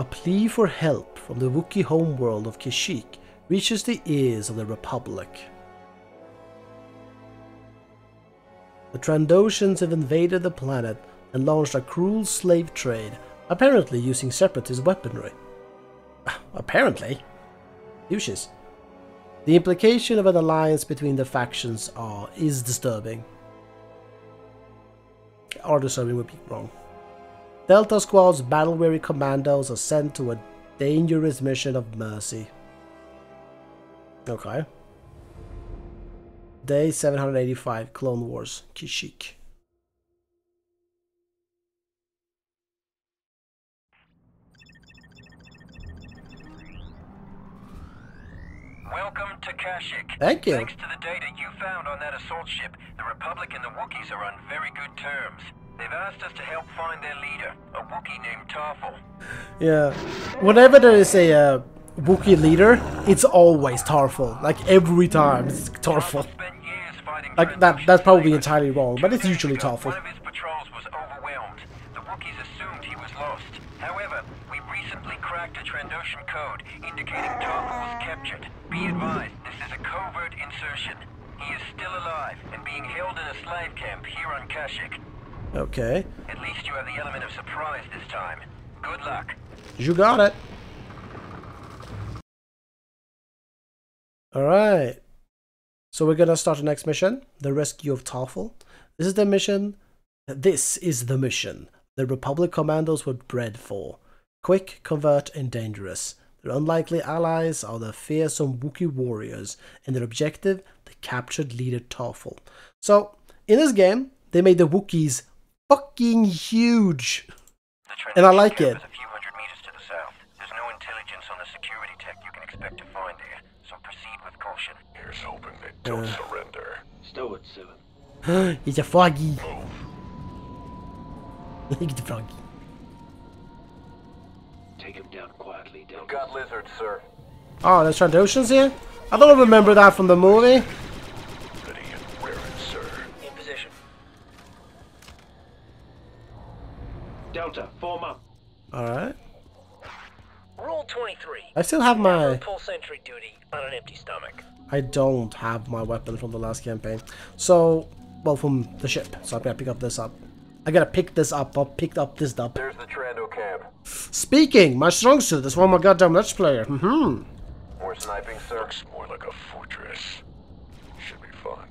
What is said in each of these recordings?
A plea for help from the Wookiee homeworld of Kashyyyk reaches the ears of the Republic. The Trandoshans have invaded the planet and launched a cruel slave trade, apparently using separatist weaponry. apparently? Douches. The implication of an alliance between the factions are is disturbing. Are disturbing would be wrong. Delta Squad's battle-weary commandos are sent to a dangerous mission of mercy. Okay. Day 785, Clone Wars, Kashyyyk. Welcome to Kashyyyk. Thank you. Thanks to the data you found on that assault ship, the Republic and the Wookiees are on very good terms. They've asked us to help find their leader, a Wookiee named Tarfful. Yeah. Whenever there is a uh, Wookiee leader, it's always Tarfful. Like every time, it's Tarfful. Spent years fighting Like that. That's probably entirely wrong, but it's usually Tarfful. One of his patrols was overwhelmed. The Wookiees assumed he was lost. However, we recently cracked a Trandoshan code indicating Tarfful was captured. Be advised, this is a covert insertion. He is still alive and being held in a slave camp here on Kashyyyk. Okay. At least you have the element of surprise this time. Good luck. You got it. Alright. So we're gonna start the next mission. The rescue of Tarfful. This is the mission. This is the mission. The Republic commandos were bred for. Quick, covert, and dangerous. Their unlikely allies are the fearsome Wookiee warriors, and their objective, the captured leader Tarfful. So, in this game, they made the Wookiees fucking huge. And I like camp it. is a few hundred meters to the south. There's no intelligence on the security tech you can expect to find there, so proceed with caution. Here's hoping they don't uh. surrender. Stow it, Seven. He's a froggy. Look at the froggy. Take him down quietly, Delta. Got lizards, sir. Oh, there's Trandoshans here? I don't remember that from the movie. Delta, form up. Alright. Rule 23. I still have Never my... pull sentry duty on an empty stomach. I don't have my weapon from the last campaign. So, well, from the ship. So I'm gonna pick up this up. I gotta pick this up. I picked up this up. There's the Trando camp. Speaking, my strong suit is one of my goddamn Let's Player. hmm More sniping, sir. Looks more like a fortress. Should be fun.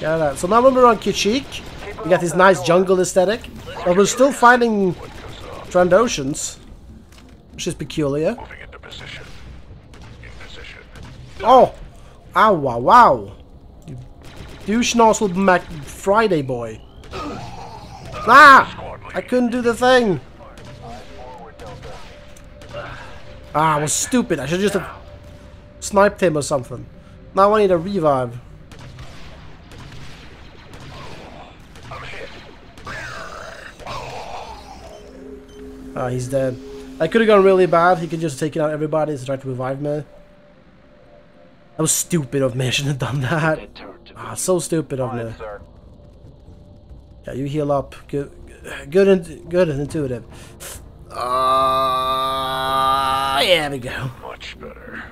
Yeah, that. So now when we're on Kashyyyk, we got this nice jungle aesthetic. But we're still fighting? Trandoshans. Which is peculiar. Position. Position. Oh! Ow, wow, wow! You douche nozzle Mac Friday boy. Ah! I couldn't do the thing! Ah, I was stupid. I should just have sniped him or something. Now I need a revive. Ah, he's dead. I could have gone really bad. He could just taken out everybody and tried to revive me. That was stupid of me. I shouldn't have done that. That to Ah, so stupid of me. Yeah, you heal up. Good, good, and good and intuitive. Uh, yeah, we go. Much better.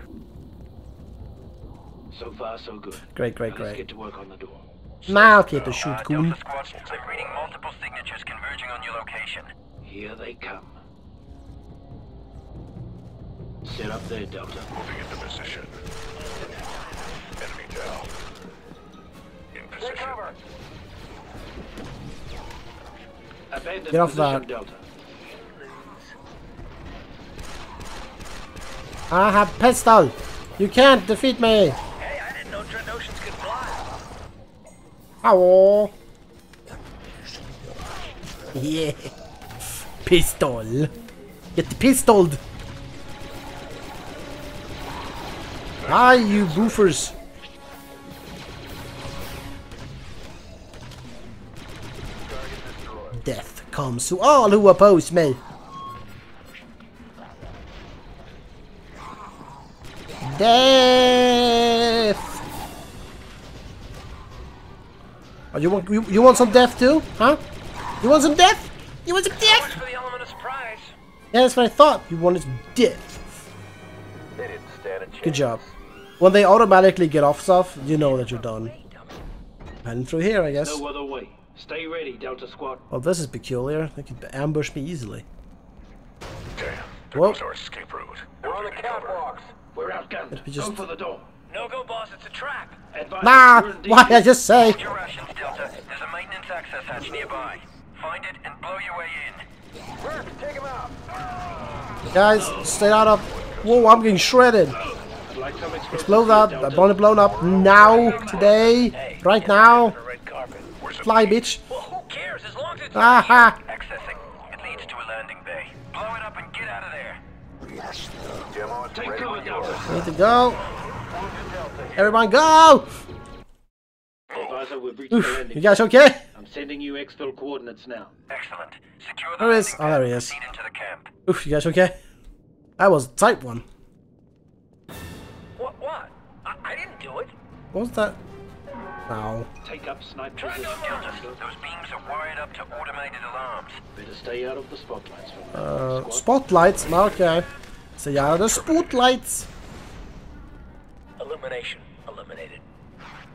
So far, so good. Great, great, Now great. get to work on the door. Now get the shoot, Uh. Delta Squad, I'm reading multiple signatures converging on your location. Here they come. Set up there, Delta. Moving into position. Enemy down. In position. Abandon Get off position, that. Delta. I have pistol. You can't defeat me. Hey, I didn't know Trandoshans could fly. Hello. Yeah. Pistol. Get pistoled. Hi, you boofers. Death comes to all who oppose me. Death. Oh, you want you, you want some death too? Huh? You want some death? You want some death? Yeah, that's what I thought. You wanted to dip. They didn't stand a chance. Good job. When they automatically get off stuff, you know that you're done. Heading through here, I guess. No other way. Stay ready, Delta Squad. Oh, this is peculiar. They could ambush me easily. Damn. There Whoa. goes our escape route. We're on the Taking catwalks. We're outgunned. It'd be just- Go for the door. No go, boss. It's a trap. Advise Nah! we're in Why deep- I just say? Hold your rations, Delta. There's a maintenance access hatch nearby. Find it and blow your way in. Work, take him out. Guys, stay out of... Whoa, I'm getting shredded. I'd like some explosives Blow here, that. Delta. I want it blown up now, today, right now. Fly, bitch. Well, who cares as long as it's ah, Aha! accessing. It leads to a landing bay. Blow it up and get out of there. Demo is Take ready cover, when you Need to go. Everyone go! Advisor, we've reached Oof, you guys okay? I'm sending you exfil coordinates now. Excellent. Secure the There he is. landing Oh, there he is. into the camp. Oof, you guys okay? That was a tight one. What? What? I, I didn't do it. What was that? No. Take up snipe Try position. no Those beams are wired up to automated alarms. Better stay out of the spotlights. Uh, Squad. spotlights. Okay. So yeah, the spotlights. Illumination eliminated.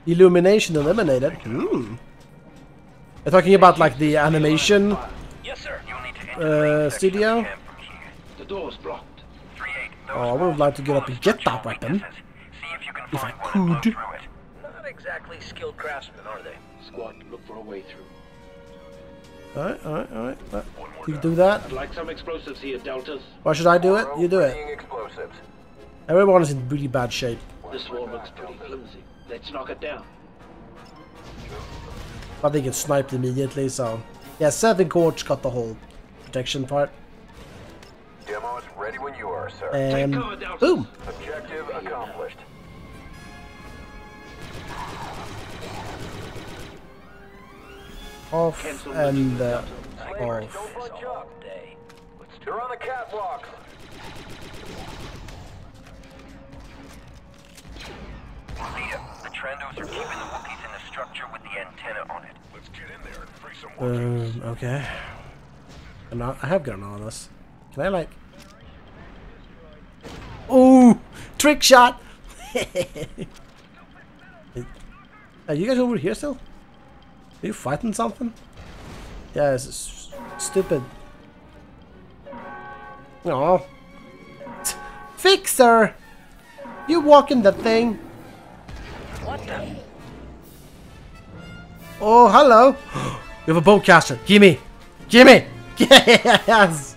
Illumination eliminated. Hmm. You're talking about like the animation. Yes, sir. You'll need to enter Uh, the main section studio? of the camp from here. The door's blocked. 3-8. Those Oh, I would have liked to get up and get that weapon. if you can If I find one and blow could. Not exactly skilled craftsmen, are they? Squad, look for a way through. Alright, alright, alright. You do that. I'd like some explosives here, Deltas. Why should I do it? You do it. Explosives. Everyone is in really bad shape. This wall looks pretty flimsy. Let's knock it down. But they get sniped immediately, so... Yeah, seven courts got the whole protection part. Demo is ready when you are, sir. And cover, boom! Objective accomplished. Off Cancel and the uh, off. don't bunch up. Day. You're on the catwalk. Leader, the Trandos are keeping the Wookiees in the structure with the antenna on it. Let's get in there and free some Um, okay. And I I have granadas. Can I like... Ooh! Trick shot! Are you guys over here still? Are you fighting something? Yeah, it's stupid. No. Fixer! You walking the thing? What the? Oh, hello! You have a bowcaster. Gimme! Gimme! Yes!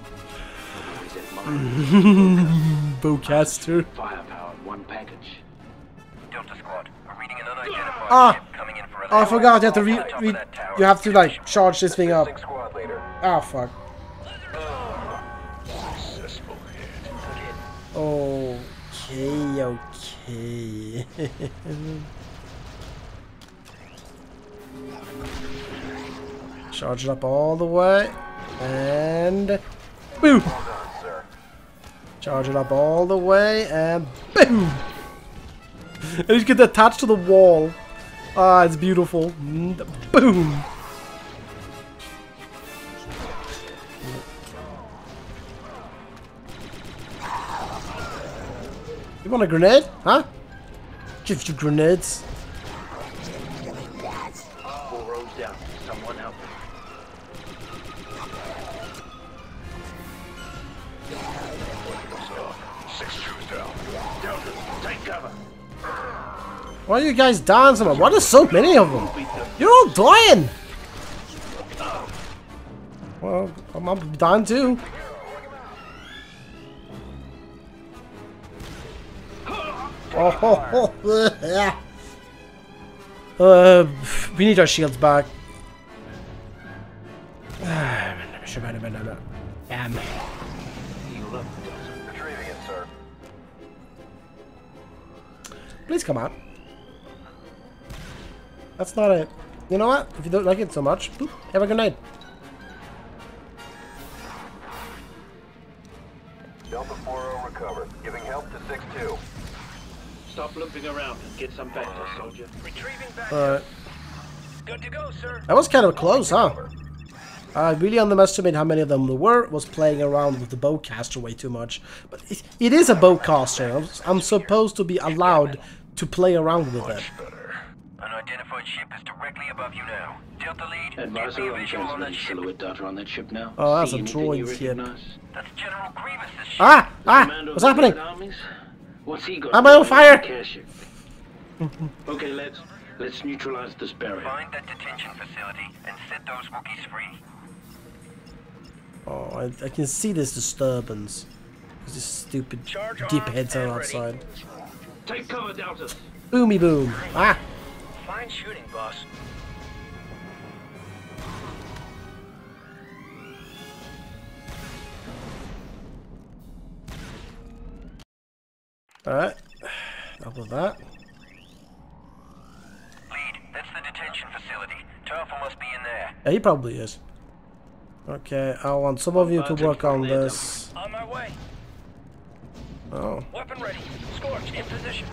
Bowcaster. Firepower in one package. Delta Squad, we're reading an unidentified Ah. coming in for a Oh, I forgot you have to re, re you have to like charge this thing up. Sing squad leader. Ah, fuck. Successful. Okay, okay. Charge it up all the way. And boom! Charge it up all the way and boom! And you get attached to the wall. Ah, it's beautiful. Boom! You want a grenade? Huh? Give you grenades. Why are you guys dancing? Why there's so many of them? You're all dying! Well, I'm, I'm dying too. Oh, ho, ho. Uh, we need our shields back. Please come out. That's not it. You know what? If you don't like it so much, boop, have a grenade. Delta 4-0 recovered. Giving help to 6-2. Stop limping around and get some backup, uh-huh. soldier. Retrieving back. Alright. Good to go, sir. That was kind of close, huh? I really underestimated how many of them there were. Was playing around with the bowcaster way too much. But it, it is a bowcaster. I'm, I'm supposed to be allowed to play around with it. Unidentified ship is directly above you now. Delta lead, get Advisor, me a I'm visual on that ship. silhouette data on that ship now. Oh, that's See a anything droid ship. That's General Grievous' ship. Ah! Ah! What's happening? What's he got? Am I on fire? in the care ship? okay, let's let's neutralize this barrier. Find that detention facility and set those Wookiees free. Oh, I, I can see this disturbance. 'Cause These stupid Charge arms dipheads are outside. ready. Outside. Take cover, Delta. Boomy boom. Ah! Fine shooting, boss. Alright. Up with that. Lead, that's the detention facility. Tarfful must be in there. Yeah, he probably is. Okay, I want some of you to work on this. On my way. Oh. Weapon ready. Scorch in position.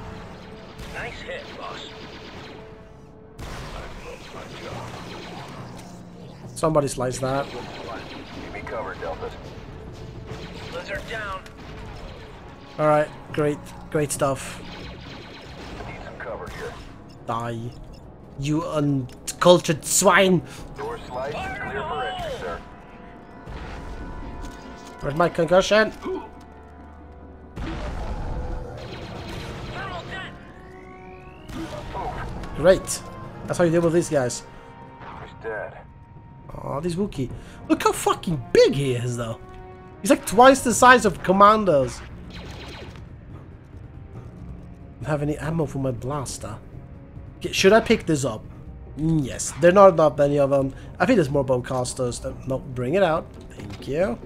Nice hit, boss. Somebody slice that. Keep me covered, Delta. Lizard down. Alright, great. Great stuff. Need some cover here. Die. You uncultured swine! Door slice is clear for entry, sir. Where's my concussion? Thermal Great. That's how you deal with these guys. He's dead. Oh, this Wookiee. Look how fucking big he is, though. He's like twice the size of Commandos. Don't have any ammo for my blaster. Okay, should I pick this up? Mm, Yes, there are not that many of them. I think there's more bowcasters. No, bring it out. Thank you.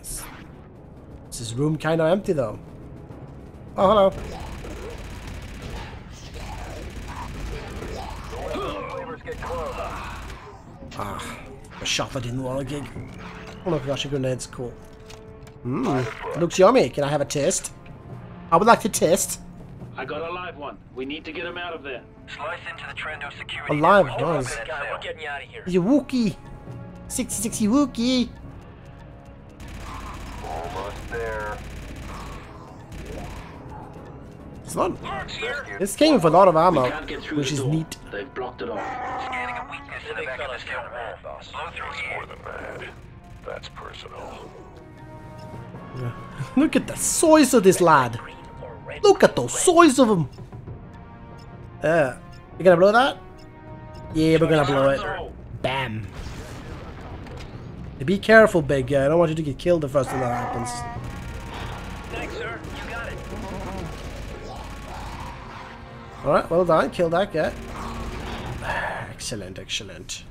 Is is this room kind of empty, though? Oh, hello. Flavors get close. Ah, a shot that didn't want a gig. Oh my gosh, a grenade's cool. Mmm, looks yummy. Can I have a taste? I would like to taste. I got a live one. We need to get him out of there. Slice into the Trando security. Alive, network. Hold Nice. We're getting you out of here. It's a Wookie. 6060 Wookie. Almost there. It's fun. This came with a lot of We ammo, can't get through which is door. neat. They've blocked it off. Scanning a weakness in the back of the steel wall. Blow More than mad. That's personal. Look at the size of this lad. Green or red. Look at those size of him. Uh, you gonna blow that? Yeah, we're gonna blow it. Bam. Be careful, big guy. I don't want you to get killed the first thing that happens. Thanks, sir. You got it. Alright, well done. Kill that guy. Excellent, excellent.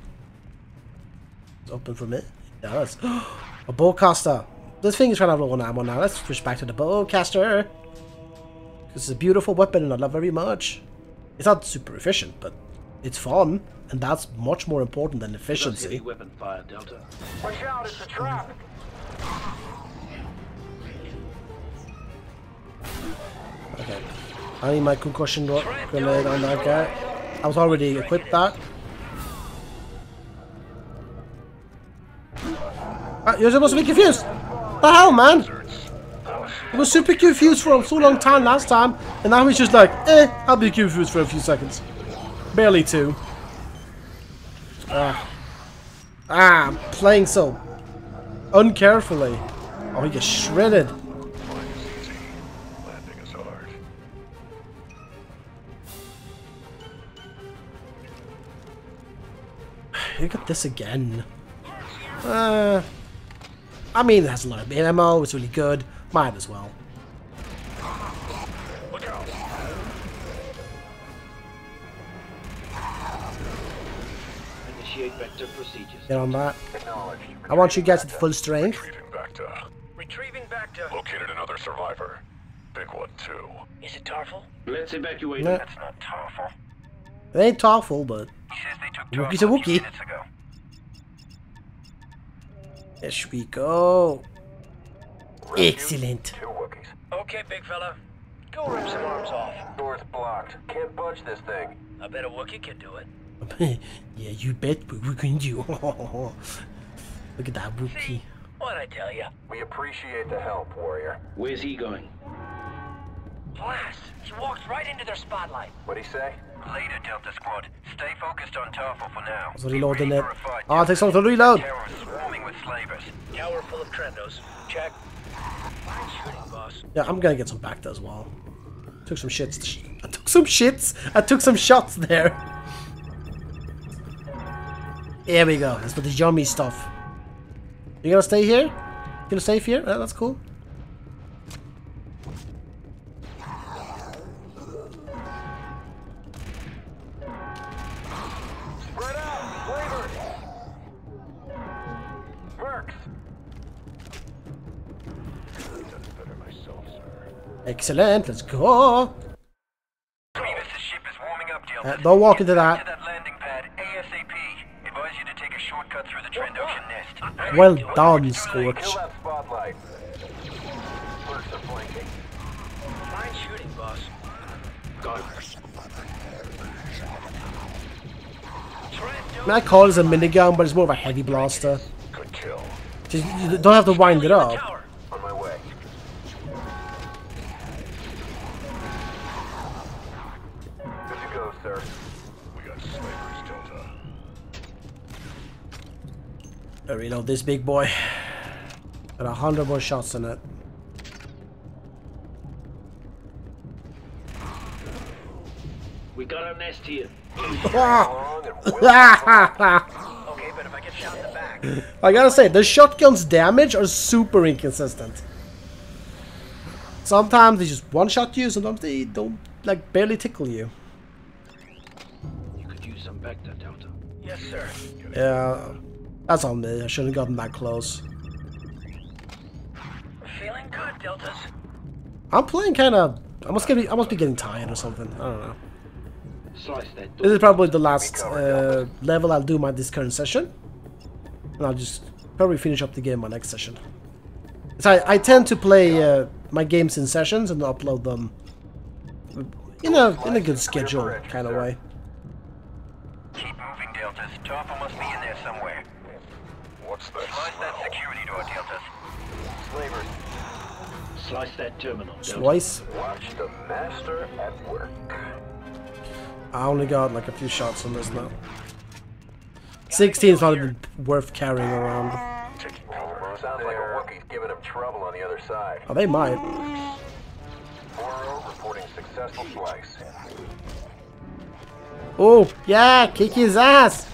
It's open for me. It does. A bowcaster. This thing is trying to roll on ammo now. Let's switch back to the bowcaster. This is a beautiful weapon and I love very much. It's not super efficient, but it's fun. And that's much more important than efficiency. weapon fire, Delta. Watch out, it's a trap. Okay. I need my concussion ro- grenade on that guy. I was already equipped that. Ah, you're supposed to be confused! The hell, man? I was super confused for a so long time last time, and now he's just like, eh, I'll be confused for a few seconds. Barely two. Ah. Ah, I'm playing so uncarefully. Oh, he gets shredded. Look at this again. Uh, I mean, it has a lot of ammo. It's really good. Might as well. Initiate vector procedures. Get on that. I want you guys at full strength. Retreating back to. Retrieving back to. Located another survivor. Big one, too. Is it Tarfful? Let's evacuate No. That's not Tarfful. It ain't awful, but He says they took Wookiee's a Tarfful a Wookiee. few minutes ago. there we go. Excellent. Okay, big fella. Go rip some arms off. Door's blocked. Can't budge this thing. I bet a Wookiee can do it. yeah, you bet we- can do. going. Look at that Wookiee. What'd I tell you? We appreciate the help, Warrior. Where's he going? Blast! He walked right into their spotlight. What'd he say? Later, Delta Squad. Stay focused on Tarfful for now. Så reloading Be it. ready for a fight, Ah, it takes long to reload. Terror is swarming with slavers. Tower full of Trandos. Check. Fine shooting, boss. Yeah, I'm gonna get some back as well. Took some shits. I took some shits. I took some shots there. Here we go. That's for the yummy stuff. You gonna stay here? You gonna stay here? Yeah, that's cool. Excellent. Let's go. Grievous' ship is warming up, Uh, don't walk into that. To that landing pad ASAP. Advise you to take a shortcut through the Trandoshan nest. Well done, it's too. Scorch. Kill that spotlight. Mercs are flanking. Fine shooting, boss. I, mean, I call it a minigun, but it's more of a heavy blaster. Just, you don't have to wind it up. I this big boy. Got a hundred more shots in it. We got a nest here. Long and well Okay, but if I get shot in the back. I gotta say, the shotgun's damage are super inconsistent. Sometimes they just one-shot you, sometimes they don't, like, barely tickle you. You could use some back Delta. Yes, sir. Yeah, that's on me. I shouldn't have gotten that close. Feeling good, Deltas. I'm playing kind of. I must get. I must be getting tired or something. I don't know. This is probably the last uh, level I'll do my this current session, and I'll just probably finish up the game my next session. So I, I tend to play uh, my games in sessions and upload them in a in a good schedule kind of way. Keep moving, Deltas. Tarfful must be in there somewhere. Slice that security door, Deltas. Slavers, Slice that terminal, Delta. Twice. watch the master at work. I only got like a few shots on this now. 16 is not even worth carrying around. Sounds like a Wookiee's giving him trouble on the other side. Oh, they might. reporting successful slice. Oh, yeah, kick his ass.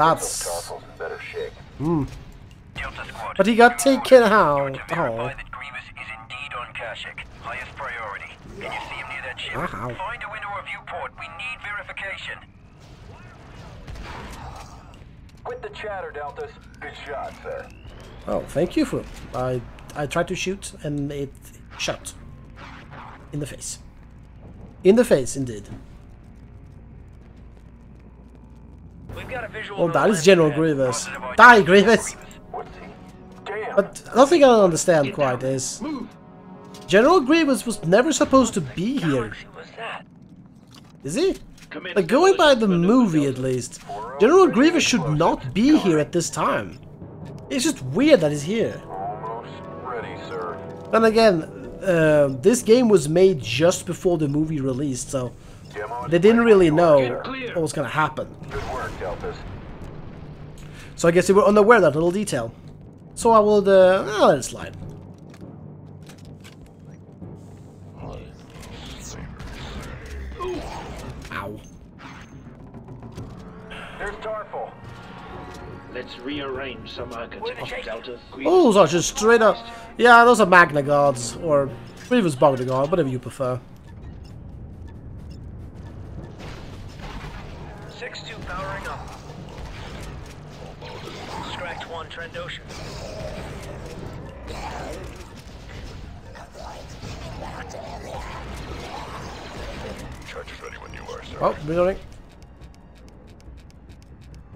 That's. Tarfful's in better shape. Hmm. Delta Squad. But he got taken out. You're to verify Oh. is indeed on Kashyyyk. Highest priority. Can you see him near that ship? Wow. Find a window or viewport. We need verification. Quit the chatter, Deltas. Good shot, sir. Oh, thank you for. I I tried to shoot and it shot. In the face. In the face, indeed. We've got a visual. Oh, that is General. Grievous. Die, Grievous! But another thing I don't understand quite is General Grievous was never supposed to be here, is he? Like going by the movie at least, General Grievous should not be here at this time. It's just weird that he's here. Then again, uh, this game was made just before the movie released, so they didn't really know what was gonna happen. Good work, Deltas. So I guess they were unaware of that little detail. So I will, uh, I'll let it slide. Ow. There's Tarfful. Let's rearrange some architecture, Delta. Oh, those are just straight up. Yeah, those are Magna Guards, or Grievous Magna Guard, whatever you prefer. on Trandoshan. Charges ready when you are, sir. Oh, reloading.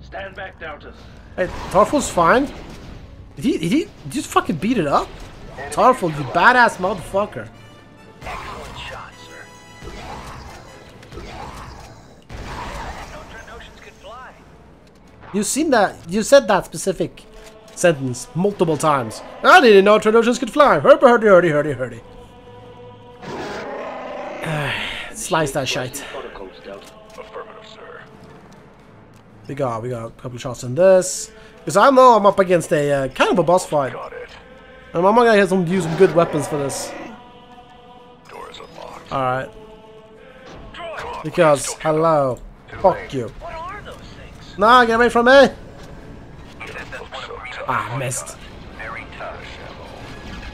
Stand back, doubters. Hey, Tarfful's fine. Did he, did he just fucking beat it up? Tarfful, you badass motherfucker. Excellent shot, sir. No you seen that? You said that specific sentence multiple times. I didn't know Trandoshan's could fly. Hurdy, hurdy, hurdy, hurdy, hurdy. Slice that shite. We got, we got a couple shots in this. Because I know I'm up against a uh, kind of a boss fight. And I'm gonna some use some good weapons for this. Alright. Because, hello. Fuck you. What are those things? Nah, get away from me! He says that's one of so Rita's tough. Ah, bodyguards. missed. Very tough.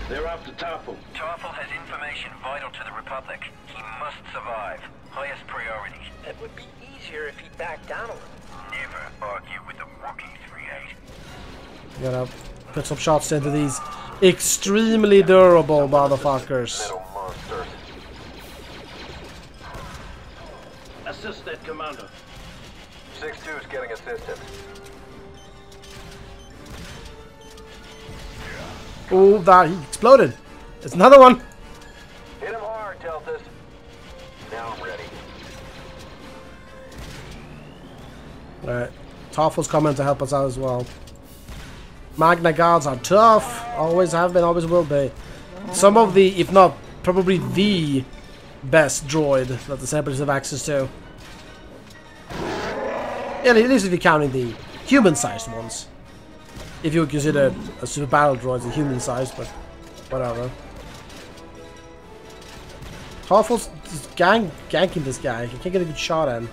They're after Tarfful. Tarfful has information vital to the Republic. He must survive. Highest priority. It would be easier if he backed down a little. Never argue with the Wookiee 3-8. Gotta put some shots into these extremely durable motherfuckers. Little monsters. Assist that commander. 6-2 is getting assistance. Oh, that he exploded. There's another one. Hit him hard, Deltas. Now I'm ready. Alright. Toffel's coming to help us out as well. Magna Guards are tough. Always have been, always will be. Some of the, if not probably the best droid that the Separatists have access to. Yeah, at least if you're counting the human-sized ones. If you would consider a super battle droid a human size, but whatever. Toffel's just gang ganking this guy. I can't get a good shot at him.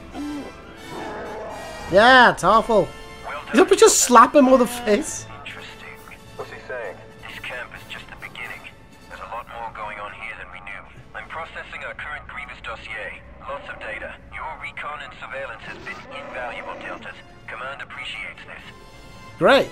Yeah, Toffel. Well You done. don't just slap him with the face. Interesting. What's he saying? This camp is just the beginning. There's a lot more going on here than we knew. I'm processing our current Grievous dossier. Lots of data. Your recon and surveillance has been invaluable, Deltas. Command appreciates this. Great.